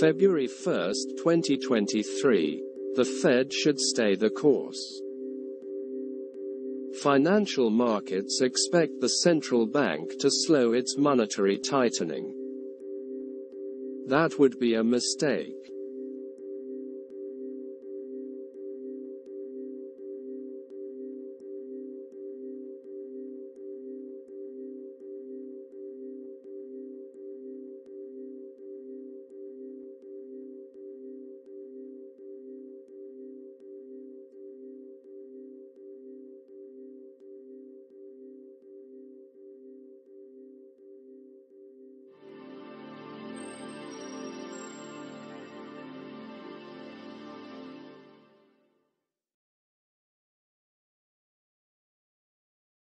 February 1, 2023. The Fed should stay the course. Financial markets expect the central bank to slow its monetary tightening. That would be a mistake.